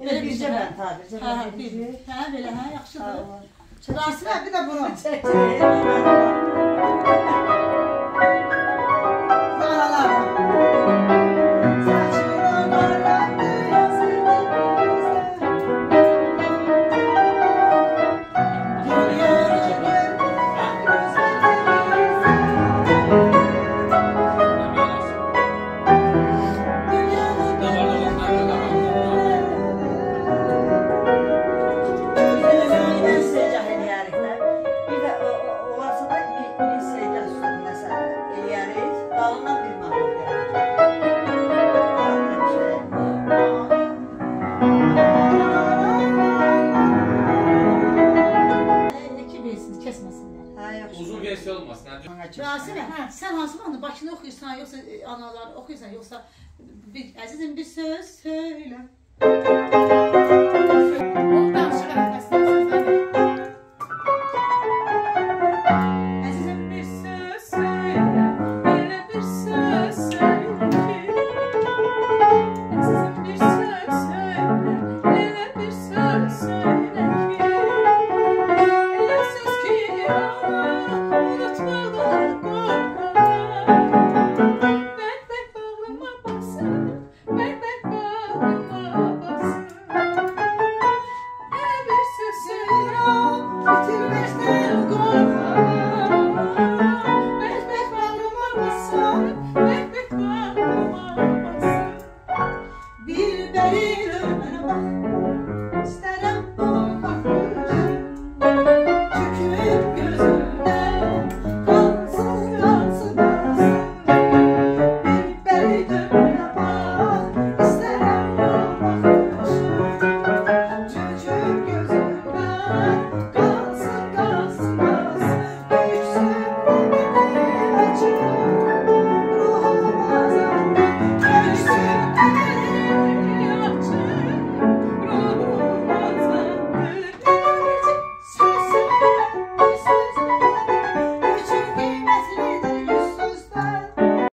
Elə bircə mən ta, bircə Hə, bir. Hə, belə, hə, yaxşıdır. Rasim bir də bunu. Bir versiya olmasın. Rasimə, hə, sən hansı mahnı Bakını oxuyursan, yoxsa e, anaları oxuyursan, yoxsa bir əzizim bir söz söylə. Bye.